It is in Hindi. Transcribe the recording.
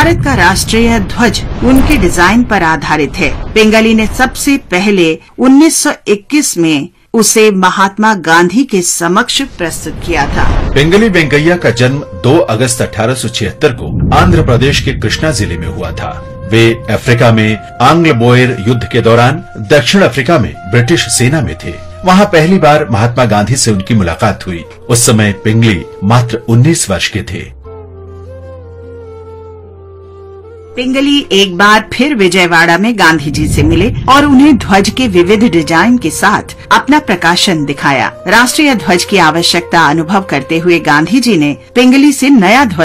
भारत का राष्ट्रीय ध्वज उनके डिज़ाइन पर आधारित है। पिंगली ने सबसे पहले 1921 में उसे महात्मा गांधी के समक्ष प्रस्तुत किया था। पिंगली वेंकैया का जन्म 2 अगस्त 1876 को आंध्र प्रदेश के कृष्णा ज़िले में हुआ था। वे अफ्रीका में आंग्ल बोयर युद्ध के दौरान दक्षिण अफ्रीका में ब्रिटिश सेना में थे। वहाँ पहली बार महात्मा गांधी से उनकी मुलाकात हुई। उस समय पिंगली मात्र 19 वर्ष के थे। पिंगली एक बार फिर विजयवाड़ा में गांधी जी से मिले और उन्हें ध्वज के विविध डिज़ाइन के साथ अपना प्रकाशन दिखाया। राष्ट्रीय ध्वज की आवश्यकता अनुभव करते हुए गांधी जी ने पिंगली से नया ध्वज